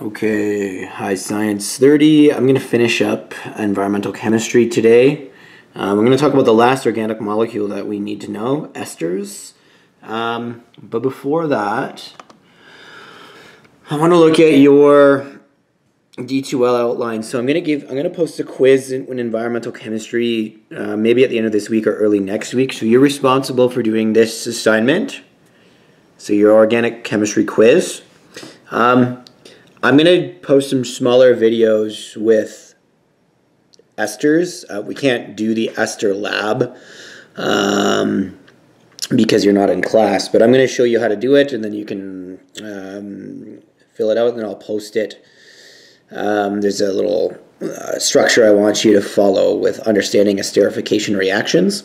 Okay, hi Science 30. I'm going to finish up environmental chemistry today. Um, I'm going to talk about the last organic molecule that we need to know, esters. Um, but before that, I want to look at your D2L outline. So I'm going to give, I'm going to post a quiz in, in environmental chemistry, uh, maybe at the end of this week or early next week. So you're responsible for doing this assignment. So your organic chemistry quiz. Um, I'm going to post some smaller videos with esters. Uh, we can't do the ester lab um, because you're not in class, but I'm going to show you how to do it and then you can um, fill it out and then I'll post it. Um, there's a little uh, structure I want you to follow with understanding esterification reactions.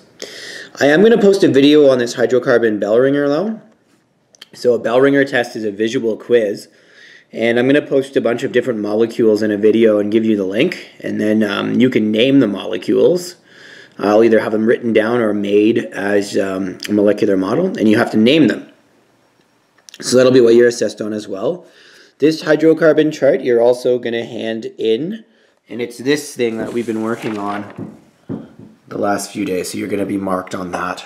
I am going to post a video on this hydrocarbon bell ringer though. So a bell ringer test is a visual quiz and I'm going to post a bunch of different molecules in a video and give you the link. And then um, you can name the molecules. I'll either have them written down or made as um, a molecular model. And you have to name them. So that'll be what you're assessed on as well. This hydrocarbon chart you're also going to hand in. And it's this thing that we've been working on the last few days. So you're going to be marked on that.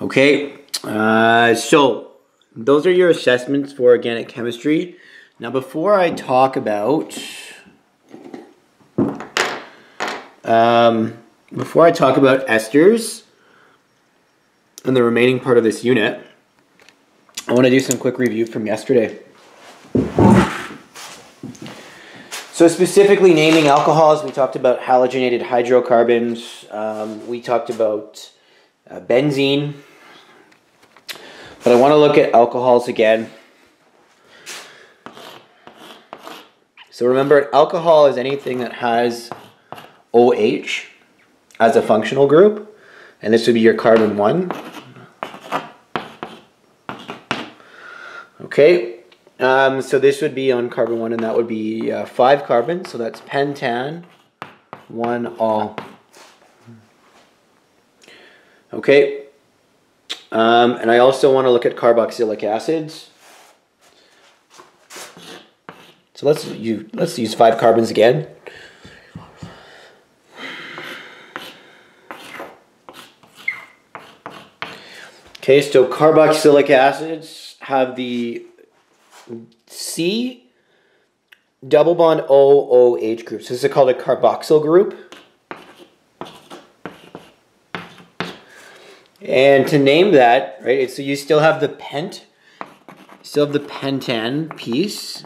Okay. Uh, so those are your assessments for organic chemistry. Now before I talk about um, before I talk about esters and the remaining part of this unit, I want to do some quick review from yesterday. So specifically naming alcohols, we talked about halogenated hydrocarbons. Um, we talked about uh, benzene, but I want to look at alcohols again. So remember, alcohol is anything that has OH as a functional group. And this would be your carbon 1. Okay, um, so this would be on carbon 1, and that would be uh, 5 carbons. So that's pentan, 1 ol. Okay, um, and I also want to look at carboxylic acids. So let's you let's use five carbons again. Okay, so carboxylic acids have the C double bond OOH OH group. So this is called a carboxyl group. And to name that, right, so you still have the pent, still have the pentan piece.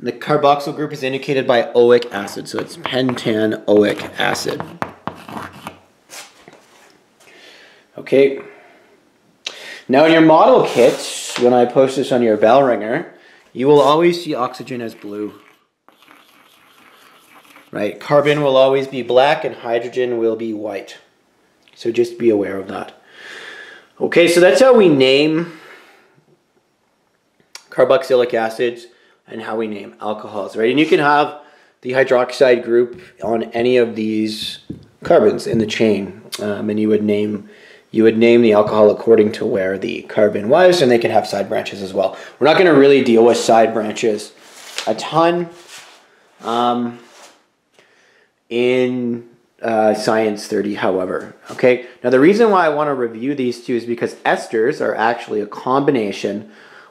The carboxyl group is indicated by oic acid, so it's pentan oic acid. Okay. Now in your model kit, when I post this on your bell ringer, you will always see oxygen as blue. Right? Carbon will always be black and hydrogen will be white. So just be aware of that. Okay, so that's how we name carboxylic acids and how we name alcohols, right? And you can have the hydroxide group on any of these carbons in the chain, um, and you would name you would name the alcohol according to where the carbon was, and they can have side branches as well. We're not going to really deal with side branches a ton um, in uh, Science 30, however. Okay, now the reason why I want to review these two is because esters are actually a combination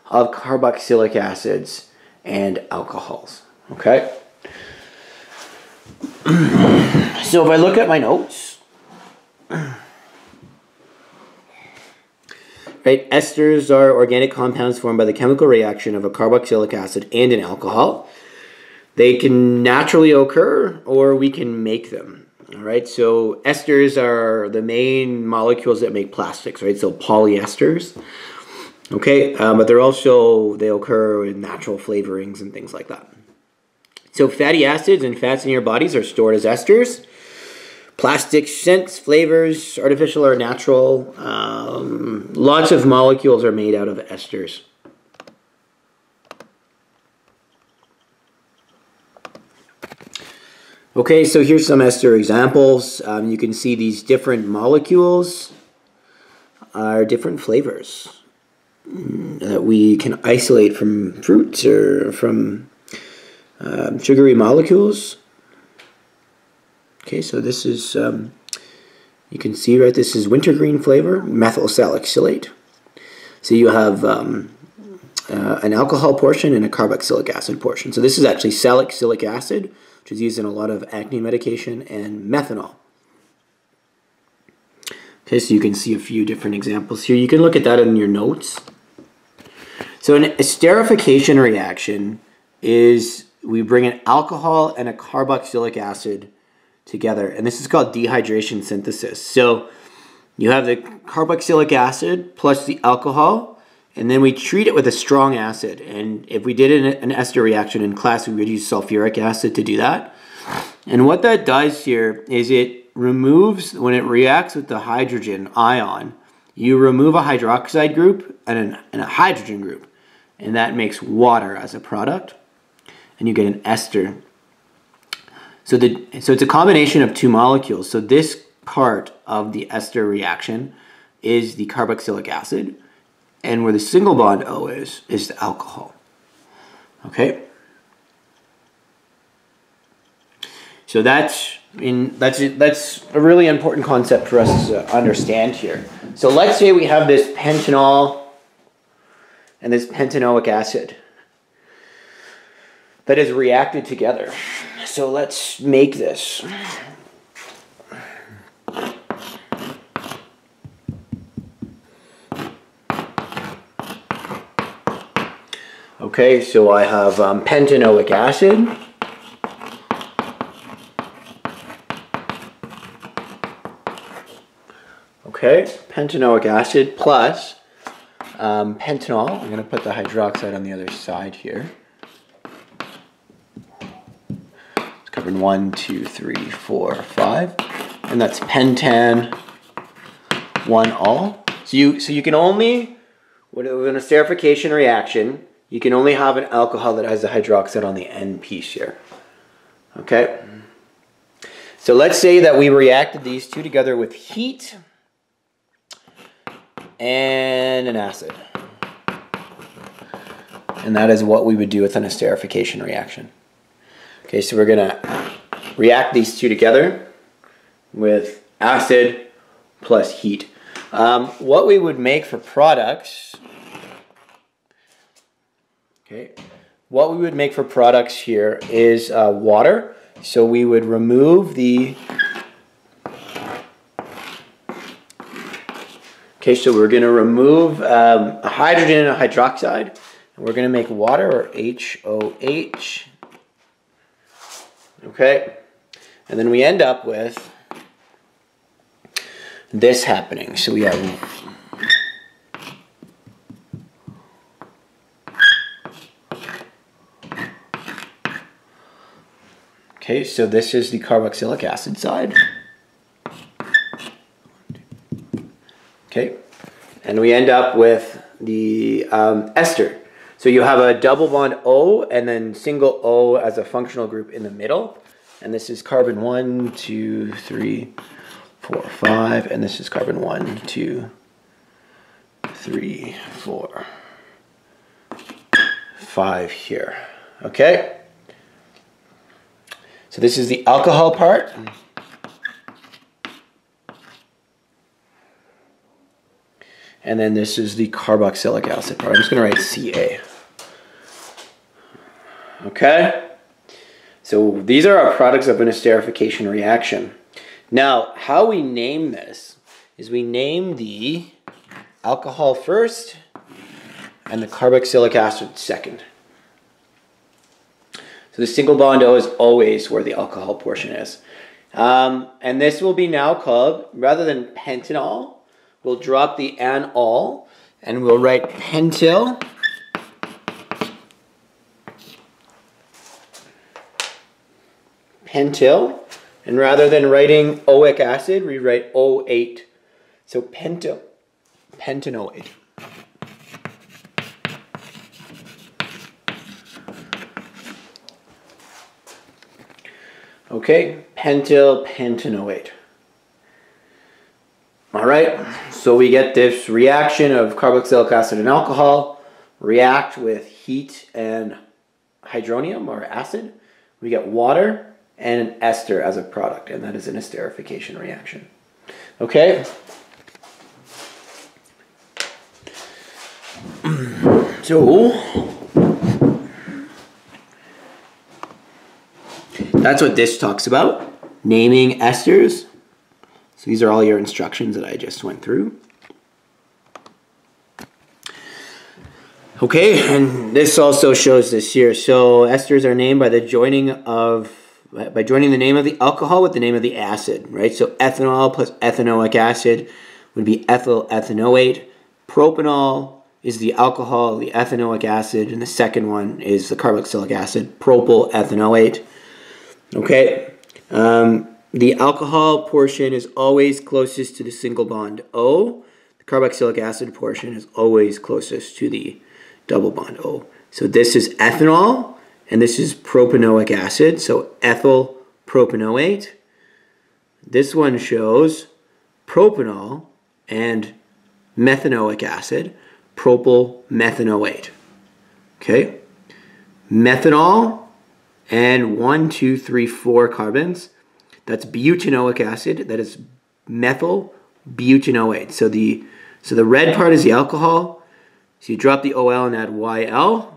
of carboxylic acids and alcohols. Okay, so if I look at my notes, right, esters are organic compounds formed by the chemical reaction of a carboxylic acid and an alcohol. They can naturally occur or we can make them. All right, so esters are the main molecules that make plastics, right? So polyesters. Okay, um, but they're also, they occur in natural flavorings and things like that. So fatty acids and fats in your bodies are stored as esters. Plastic scents, flavors, artificial or natural. Um, lots of molecules are made out of esters. Okay, so here's some ester examples. Um, you can see these different molecules are different flavors. that we can isolate from fruits or from uh, sugary molecules. Okay, so this is, um, you can see, right, this is wintergreen flavor, methyl salicylate. So you have um, uh, an alcohol portion and a carboxylic acid portion. So this is actually salicylic acid, which is used in a lot of acne medication, and methanol. Okay, so you can see a few different examples here. You can look at that in your notes. So an esterification reaction is we bring an alcohol and a carboxylic acid together, and this is called dehydration synthesis. So you have the carboxylic acid plus the alcohol, and then we treat it with a strong acid. And if we did an, an ester reaction in class, we would use sulfuric acid to do that. And what that does here is it removes, when it reacts with the hydrogen ion, you remove a hydroxide group and, an, and a hydrogen group. And that makes water as a product. And you get an ester. So, the, so it's a combination of two molecules. So this part of the ester reaction is the carboxylic acid. And where the single bond O is, is the alcohol. Okay? So that's in that's that's a really important concept for us to understand here. So let's say we have this pentanol and this pentanoic acid that is reacted together. So let's make this. Okay, so I have um, pentanoic acid. Okay, pentanoic acid plus um, pentanol. I'm going to put the hydroxide on the other side here. It's covering one, two, three, four, five, and that's pentan one ol. So you so you can only in a esterification reaction, you can only have an alcohol that has a hydroxide on the end piece here. Okay. So let's say that we reacted these two together with heat and an acid. And that is what we would do with an esterification reaction. Okay, so we're to react these two together with acid plus heat. Um, what we would make for products, okay, what we would make for products here is uh, water. So we would remove the Okay, so we're going to remove um, hydrogen and hydroxide, and we're going to make water, or HOH. Okay, and then we end up with this happening. So we have Okay, so this is the carboxylic acid side. Okay, and we end up with the um, ester. So you have a double bond O and then single O as a functional group in the middle. And this is carbon one, two, three, four, five. And this is carbon one, two, three, four, five here. Okay? So this is the alcohol part. And then this is the carboxylic acid part. I'm just going to write Ca. Okay? So these are our products of an esterification reaction. Now, how we name this is we name the alcohol first and the carboxylic acid second. So the single bond O is always where the alcohol portion is. Um, and this will be now called, rather than pentanol, We'll drop the an all and we'll write pentyl. Pentyl. And rather than writing oic acid, we write oate. So pentyl, pentanoate. Okay, pentyl pentanoate. All right. So we get this reaction of carboxylic acid and alcohol react with heat and hydronium or acid. We get water and an ester as a product, and that is an esterification reaction. Okay? So, that's what this talks about. Naming esters. So these are all your instructions that I just went through. Okay, and this also shows this here. So esters are named by the joining of by joining the name of the alcohol with the name of the acid, right? So ethanol plus ethanoic acid would be ethyl ethanoate. Propanol is the alcohol, the ethanoic acid, and the second one is the carboxylic acid, propyl ethanoate. Okay, um, the alcohol portion is always closest to the single bond O. The carboxylic acid portion is always closest to the double bond O. So this is ethanol, and this is propanoic acid, so ethyl propanoate. This one shows propanol and methanoic acid, propyl methanoate. Okay? Methanol and one, two, three, four carbons. That's butanoic acid. That is methyl butanoate. So the so the red part is the alcohol. So you drop the OL and add YL.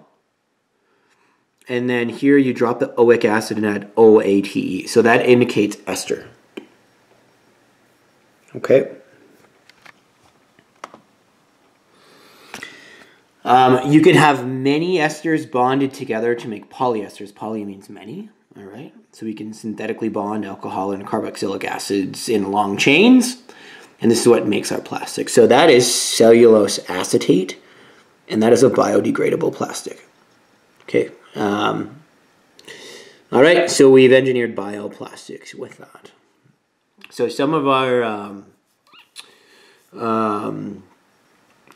And then here you drop the oic acid and add OATE. So that indicates ester. Okay. Um, you can have many esters bonded together to make polyesters. Poly means many, all right? So we can synthetically bond alcohol and carboxylic acids in long chains, and this is what makes our plastic. So that is cellulose acetate, and that is a biodegradable plastic. Okay. Um, all right, so we've engineered bioplastics with that. So some of our um, um,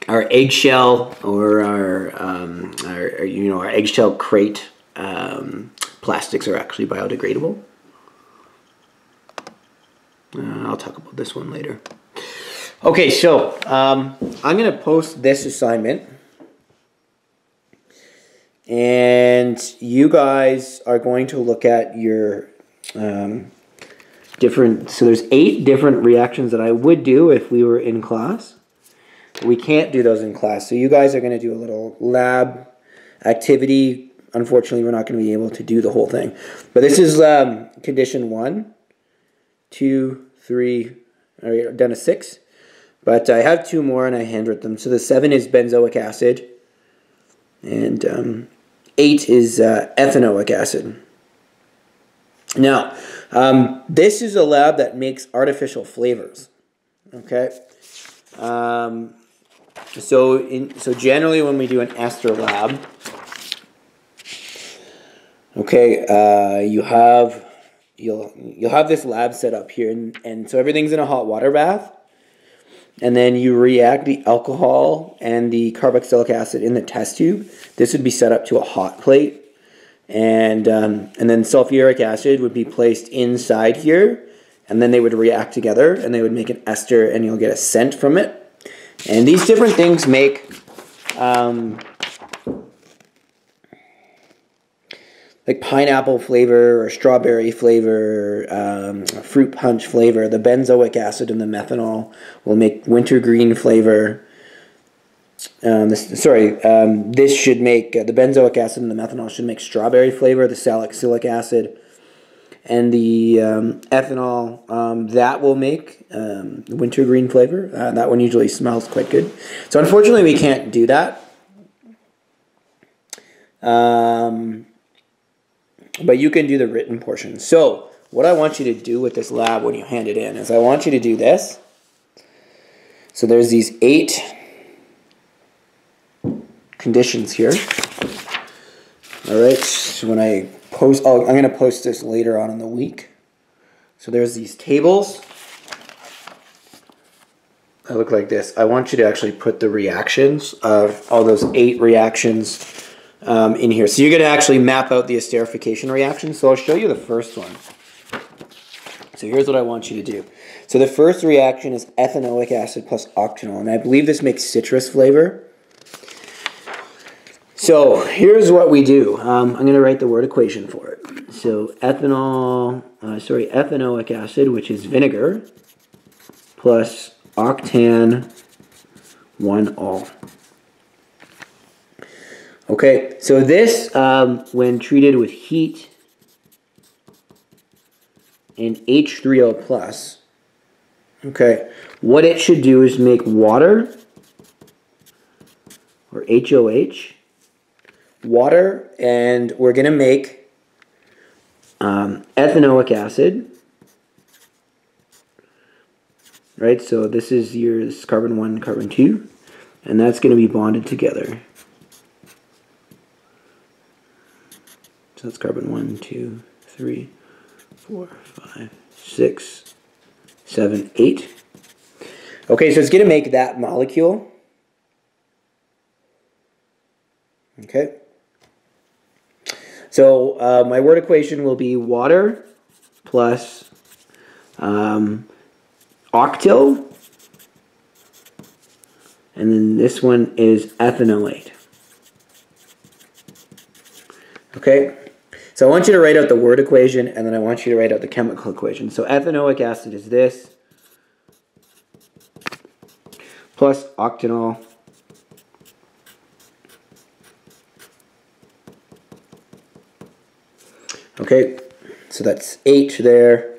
our eggshell or our, um, our, you know our eggshell crate um, plastics are actually biodegradable. Uh, I'll talk about this one later. Okay, so um, I'm going to post this assignment. And you guys are going to look at your um, different, so there's eight different reactions that I would do if we were in class. We can't do those in class. So you guys are going to do a little lab activity. Unfortunately, we're not going to be able to do the whole thing. But this is um, condition one, two, three, all right, done a six. But I have two more and I handwrote them. So the seven is benzoic acid. And um, eight is uh, ethanoic acid. Now, um, this is a lab that makes artificial flavors. Okay. Um, so in so generally when we do an ester lab, okay, uh, you have you'll you'll have this lab set up here, and, and so everything's in a hot water bath, and then you react the alcohol and the carboxylic acid in the test tube. This would be set up to a hot plate, and um, and then sulfuric acid would be placed inside here, and then they would react together, and they would make an ester, and you'll get a scent from it. And these different things make um, like pineapple flavor or strawberry flavor, um, fruit punch flavor. The benzoic acid and the methanol will make wintergreen flavor. Um, this, sorry, um, this should make uh, the benzoic acid and the methanol should make strawberry flavor. The salicylic acid and the um, ethanol um, that will make um, wintergreen flavor. Uh, that one usually smells quite good. So unfortunately, we can't do that. Um, but you can do the written portion. So what I want you to do with this lab when you hand it in is I want you to do this. So there's these eight conditions here. All right, so when I post, oh, I'm going to post this later on in the week. So there's these tables. I look like this. I want you to actually put the reactions of all those eight reactions um, in here. So you're going to actually map out the esterification reaction. So I'll show you the first one. So here's what I want you to do. So the first reaction is ethanoic acid plus octanol, and I believe this makes citrus flavor. So here's what we do. Um, I'm going to write the word equation for it. So ethanol, uh, sorry, ethanoic acid, which is vinegar, plus octan 1 ol. Okay, so this, um, when treated with heat and H3O plus, okay, what it should do is make water, or HOH, water, and we're going to make um, ethanoic acid, right? So this is your carbon 1, carbon 2, and that's going to be bonded together. So that's carbon 1, 2, 3, 4, 5, 6, 7, 8. Okay, so it's going to make that molecule. Okay. So uh, my word equation will be water plus um, octyl. And then this one is ethanolate. Okay? So I want you to write out the word equation, and then I want you to write out the chemical equation. So ethanoic acid is this, plus octanol Okay, so that's H there,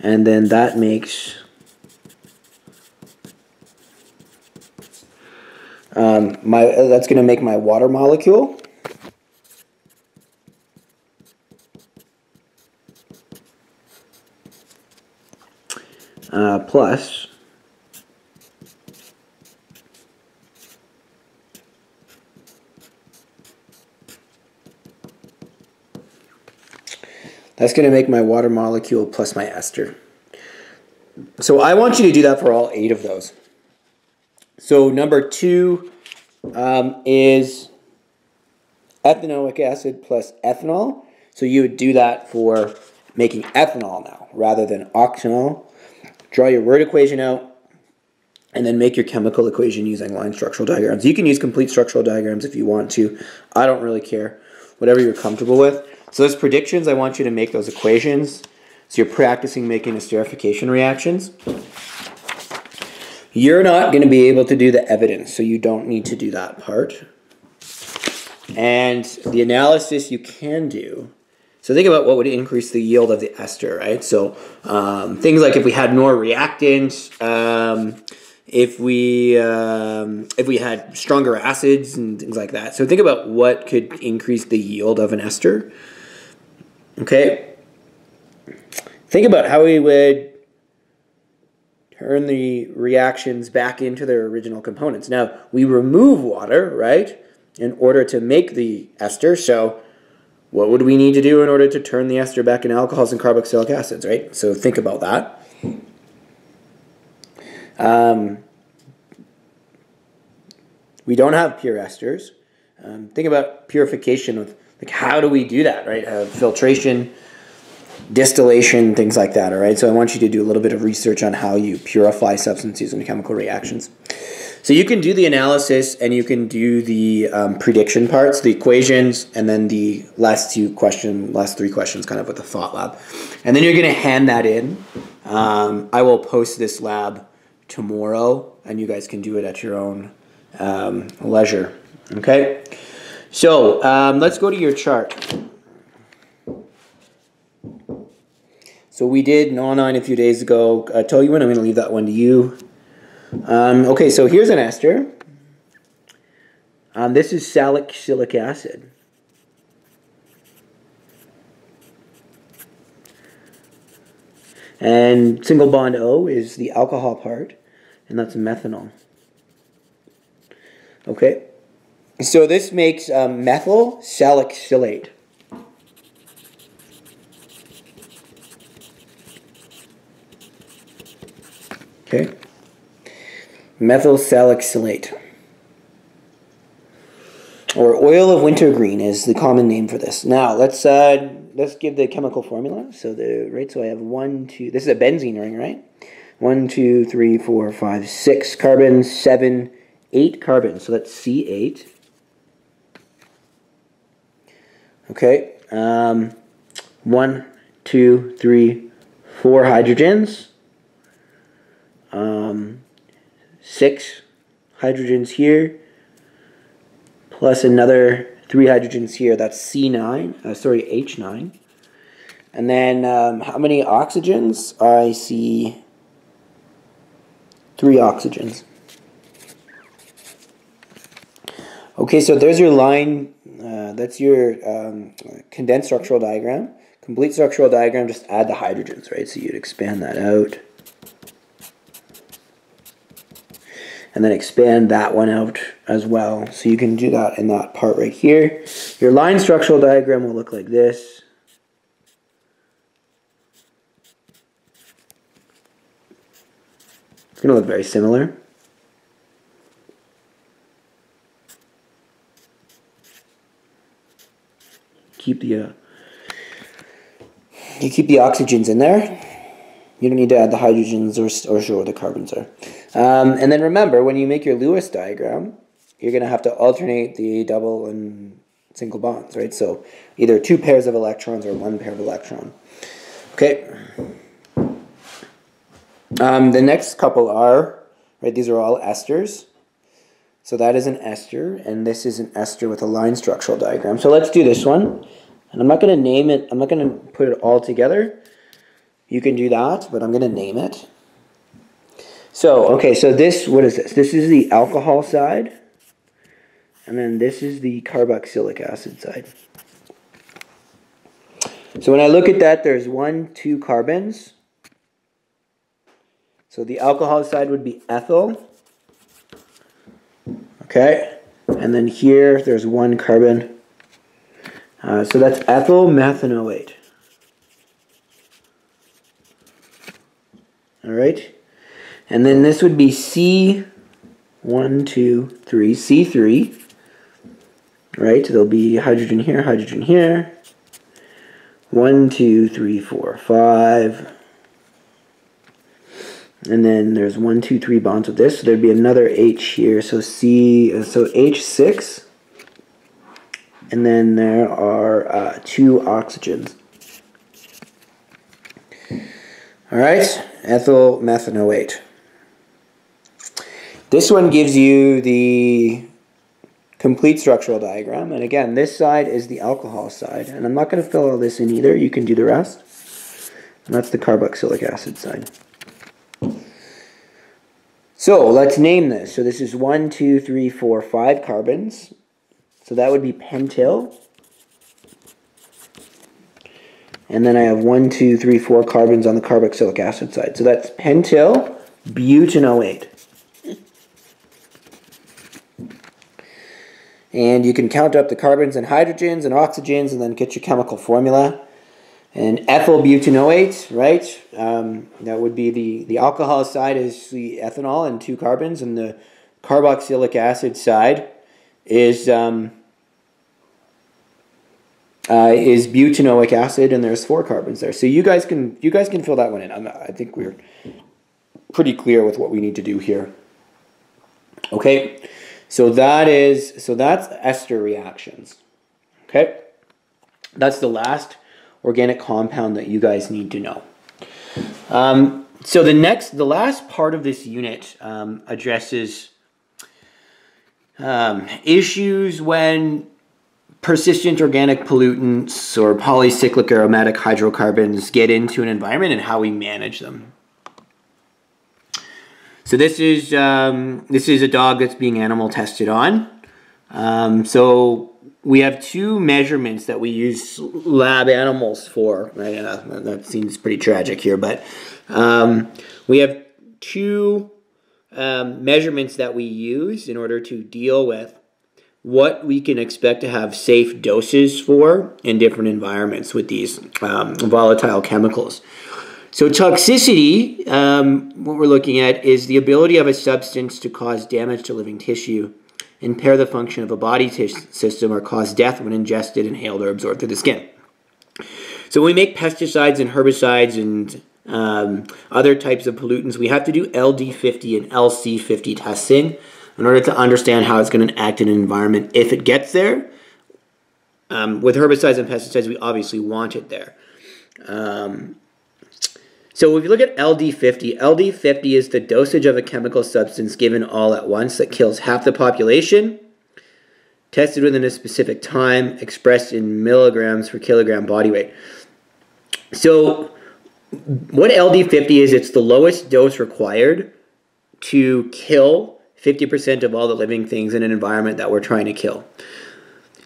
and then that makes um, my that's going to make my water molecule. uh, plus That's going to make my water molecule plus my ester. So I want you to do that for all eight of those. So number two um, is ethanoic acid plus ethanol. So you would do that for making ethanol now rather than octanol draw your word equation out, and then make your chemical equation using line structural diagrams. You can use complete structural diagrams if you want to. I don't really care. Whatever you're comfortable with. So as predictions, I want you to make those equations. So you're practicing making esterification reactions. You're not going to be able to do the evidence, so you don't need to do that part. And the analysis you can do so think about what would increase the yield of the ester, right? So um, things like if we had more reactants, um, if we um, if we had stronger acids and things like that. So think about what could increase the yield of an ester. Okay. Think about how we would turn the reactions back into their original components. Now we remove water, right, in order to make the ester. So what would we need to do in order to turn the ester back into alcohols and carboxylic acids, right? So think about that. Um, we don't have pure esters. Um, think about purification of like how do we do that, right? Uh, filtration, distillation, things like that. All right. So I want you to do a little bit of research on how you purify substances in chemical reactions. So you can do the analysis and you can do the um, prediction parts, the equations, and then the last two question, last three questions, kind of with the thought lab, and then you're going to hand that in. Um, I will post this lab tomorrow, and you guys can do it at your own um, leisure. Okay. So um, let's go to your chart. So we did nonine a few days ago. Tell you when I'm going to leave that one to you. Um, okay, so here's an ester. Um, this is salicylic acid. And single bond O is the alcohol part, and that's methanol. Okay, so this makes um, methyl salicylate. Okay methyl salicylate. or oil of wintergreen is the common name for this. Now let's uh, let's give the chemical formula. So the right, so I have one, two. This is a benzene ring, right? One, two, three, four, five, six carbons, seven, eight carbons. So that's C eight. Okay. Um, one, two, three, four hydrogens. Um, six hydrogens here plus another three hydrogens here. That's C9, uh, sorry, H9. And then um, how many oxygens? I see three oxygens. Okay, so there's your line. Uh, that's your um, condensed structural diagram. Complete structural diagram, just add the hydrogens, right? So you'd expand that out. and then expand that one out as well. So you can do that in that part right here. Your line structural diagram will look like this. It's going to look very similar. Keep the uh, you keep the oxygens in there. You don't need to add the hydrogens or, or sure the carbons are. Um, and then remember, when you make your Lewis diagram, you're going to have to alternate the double and single bonds, right? So either two pairs of electrons or one pair of electron. Okay. Um, the next couple are, right, these are all esters. So that is an ester, and this is an ester with a line structural diagram. So let's do this one. And I'm not going to name it, I'm not going to put it all together. You can do that, but I'm going to name it. So, okay, so this, what is this? This is the alcohol side. And then this is the carboxylic acid side. So when I look at that, there's one, two carbons. So the alcohol side would be ethyl. Okay. And then here, there's one carbon. Uh, so that's ethyl methanoate. All right. And then this would be C, one, two, three, C3. Right, there'll be hydrogen here, hydrogen here. One, two, three, four, five. And then there's one, two, three bonds with this. So there'd be another H here. So C, so H6. And then there are uh, two oxygens. All right, ethyl methanoate. This one gives you the complete structural diagram. And again, this side is the alcohol side. And I'm not going to fill all this in either. You can do the rest. And that's the carboxylic acid side. So let's name this. So this is one, two, three, four, five carbons. So that would be pentyl. And then I have one, two, three, four carbons on the carboxylic acid side. So that's pentyl butanoate. Oh and you can count up the carbons and hydrogens and oxygens and then get your chemical formula. And ethyl butanoate, right? Um, that would be the, the alcohol side is the ethanol and two carbons, and the carboxylic acid side is um, uh, is butanoic acid, and there's four carbons there. So you guys can you guys can fill that one in. I'm, I think we're pretty clear with what we need to do here. Okay. So that is so that's ester reactions. Okay? That's the last organic compound that you guys need to know. Um, so the next, the last part of this unit um, addresses um, issues when persistent organic pollutants or polycyclic aromatic hydrocarbons get into an environment and how we manage them. So this is um, this is a dog that's being animal tested on. Um, so we have two measurements that we use lab animals for. Right? Uh, that seems pretty tragic here, but um, we have two um, measurements that we use in order to deal with what we can expect to have safe doses for in different environments with these um, volatile chemicals. So toxicity, um, what we're looking at is the ability of a substance to cause damage to living tissue impair the function of a body system, or cause death when ingested, inhaled, or absorbed through the skin. So when we make pesticides and herbicides and um, other types of pollutants, we have to do LD50 and LC50 testing in order to understand how it's going to act in an environment if it gets there. Um, with herbicides and pesticides, we obviously want it there. Um, so if you look at LD50, LD50 is the dosage of a chemical substance given all at once that kills half the population, tested within a specific time, expressed in milligrams per kilogram body weight. So what LD50 is, it's the lowest dose required to kill 50% of all the living things in an environment that we're trying to kill.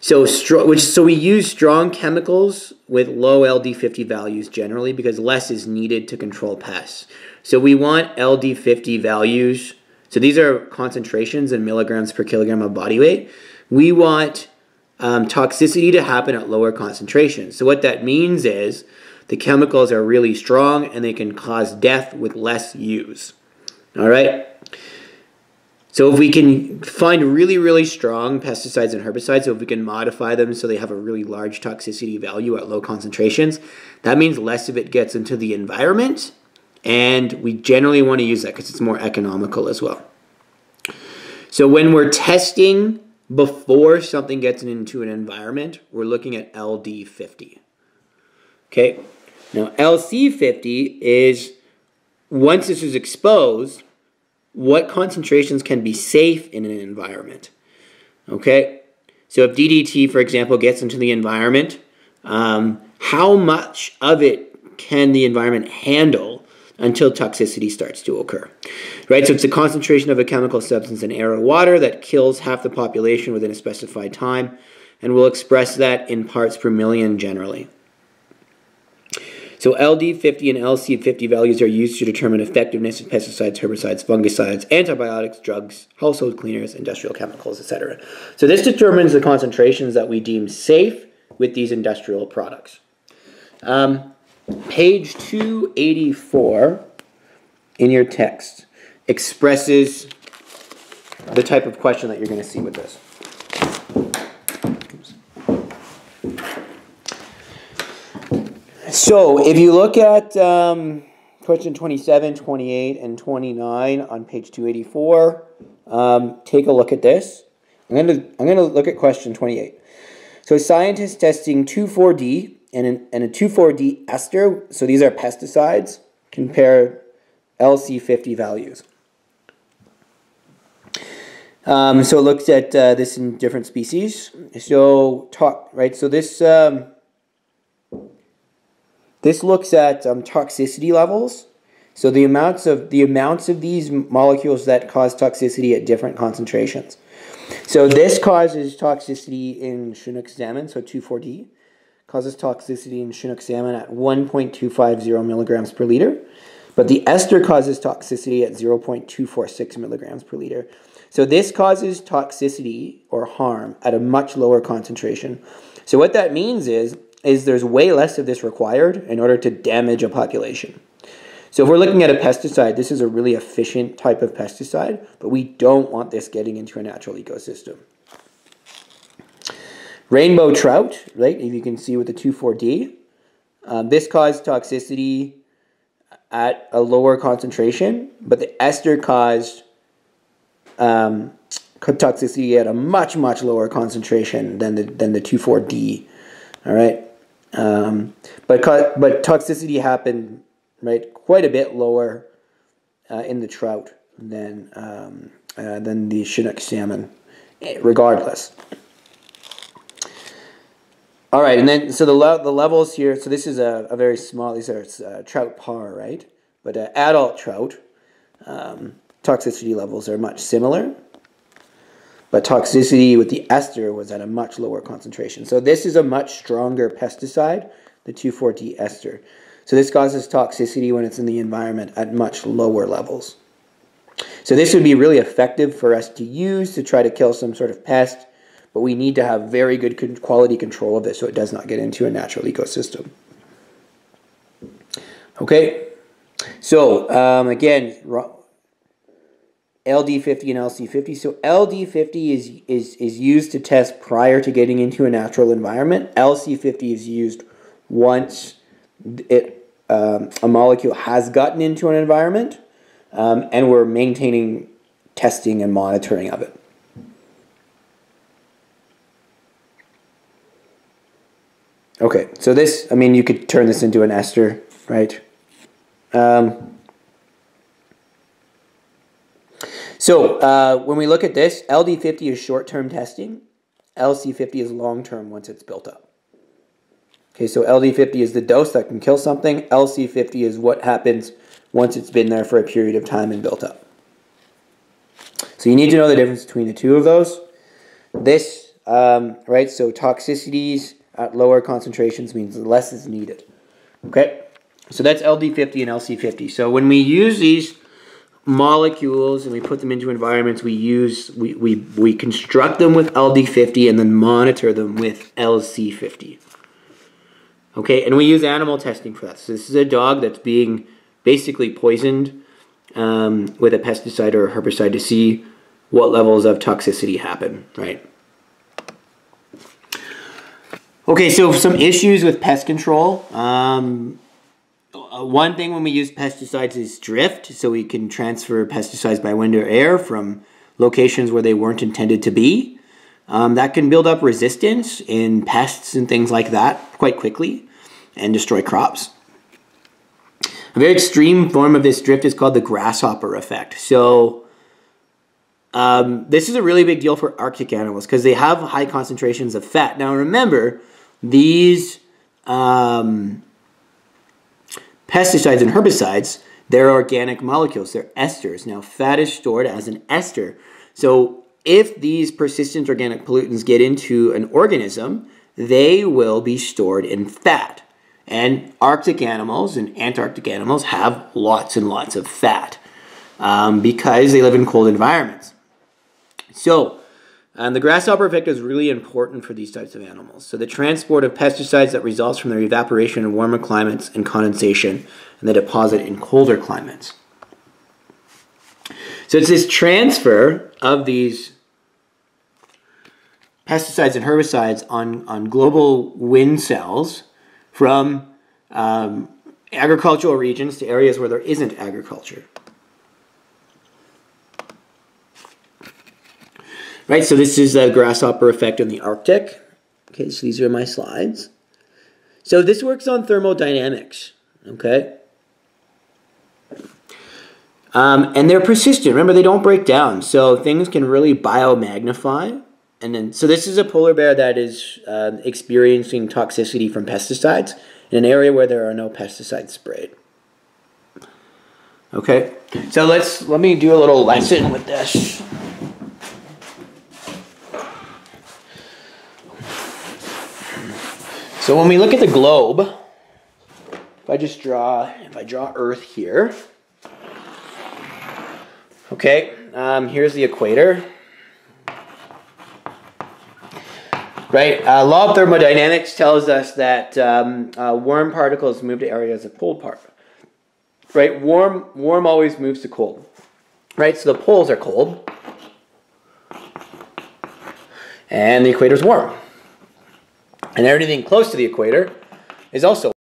So, which, so we use strong chemicals with low LD50 values generally because less is needed to control pests. So we want LD50 values. So these are concentrations in milligrams per kilogram of body weight. We want um, toxicity to happen at lower concentrations. So what that means is the chemicals are really strong and they can cause death with less use. All right. So if we can find really, really strong pesticides and herbicides, so if we can modify them so they have a really large toxicity value at low concentrations, that means less of it gets into the environment, and we generally want to use that because it's more economical as well. So when we're testing before something gets into an environment, we're looking at LD50. Okay, now LC50 is once this is exposed, what concentrations can be safe in an environment. Okay, so if DDT, for example, gets into the environment, um, how much of it can the environment handle until toxicity starts to occur? Right, so it's the concentration of a chemical substance in air or water that kills half the population within a specified time, and we'll express that in parts per million generally. So LD50 and LC50 values are used to determine effectiveness of pesticides, herbicides, fungicides, antibiotics, drugs, household cleaners, industrial chemicals, etc. So this determines the concentrations that we deem safe with these industrial products. Um, page 284 in your text expresses the type of question that you're going to see with this. So if you look at um, question 27, 28, and 29 on page 284, um, take a look at this. I'm going to I'm going to look at question 28. So scientists testing 2,4-D and, an, and a 2,4-D ester, so these are pesticides, compare LC50 values. Um, so it looks at uh, this in different species. So talk right. So this um, this looks at um, toxicity levels. So the amounts of the amounts of these molecules that cause toxicity at different concentrations. So this causes toxicity in Chinook salmon, so 2,4-D, causes toxicity in Chinook salmon at 1.250 milligrams per liter. But the ester causes toxicity at 0.246 milligrams per liter. So this causes toxicity or harm at a much lower concentration. So what that means is is there's way less of this required in order to damage a population. So if we're looking at a pesticide, this is a really efficient type of pesticide, but we don't want this getting into a natural ecosystem. Rainbow trout, right, if you can see with the 2,4-D, um, this caused toxicity at a lower concentration, but the ester caused um, toxicity at a much, much lower concentration than the, than the 2,4-D, all right? Um, but but toxicity happened right quite a bit lower uh, in the trout than um, uh, than the Chinook salmon, regardless. All right, and then so the le- the levels here. So this is a, a very small. These are uh, trout parr, right? But uh, adult trout um, toxicity levels are much similar but toxicity with the ester was at a much lower concentration. So this is a much stronger pesticide, the 2,4-D ester. So this causes toxicity when it's in the environment at much lower levels. So this would be really effective for us to use to try to kill some sort of pest, but we need to have very good quality control of this so it does not get into a natural ecosystem. Okay, so um, again, LD50 and LC50. So LD50 is, is, is used to test prior to getting into a natural environment. LC50 is used once it, um, a molecule has gotten into an environment um, and we're maintaining testing and monitoring of it. Okay, so this, I mean, you could turn this into an ester, right? Um, so uh, when we look at this, LD50 is short-term testing. LC50 is long-term once it's built up. Okay, so LD50 is the dose that can kill something. LC50 is what happens once it's been there for a period of time and built up. So you need to know the difference between the two of those. This, um, right, so toxicities at lower concentrations means less is needed. Okay, so that's LD50 and LC50. So when we use these molecules and we put them into environments, we use, we, we, we construct them with LD50 and then monitor them with LC50. Okay, and we use animal testing for that. So this is a dog that's being basically poisoned um, with a pesticide or a herbicide to see what levels of toxicity happen, right? Okay, so some issues with pest control. Um, one thing when we use pesticides is drift, so we can transfer pesticides by wind or air from locations where they weren't intended to be. Um, that can build up resistance in pests and things like that quite quickly and destroy crops. A very extreme form of this drift is called the grasshopper effect. So um, this is a really big deal for Arctic animals because they have high concentrations of fat. Now remember, these um, pesticides and herbicides, they're organic molecules, they're esters. Now, fat is stored as an ester. So, if these persistent organic pollutants get into an organism, they will be stored in fat. And Arctic animals and Antarctic animals have lots and lots of fat um, because they live in cold environments. So, and the grasshopper effect is really important for these types of animals. So the transport of pesticides that results from their evaporation in warmer climates and condensation and the deposit in colder climates. So it's this transfer of these pesticides and herbicides on, on global wind cells from um, agricultural regions to areas where there isn't agriculture. Right, so this is a grasshopper effect in the Arctic. Okay, so these are my slides. So this works on thermodynamics, okay? Um, and they're persistent. Remember, they don't break down. So things can really biomagnify. And then, so this is a polar bear that is uh, experiencing toxicity from pesticides in an area where there are no pesticides sprayed. Okay, so let's let me do a little lesson with this. So when we look at the globe, if I just draw, if I draw Earth here, okay, um, here's the equator. Right, uh, law of thermodynamics tells us that um, uh, warm particles move to areas of cold part. Right, warm, warm always moves to cold. Right, so the poles are cold, and the equator is warm. And everything close to the equator is also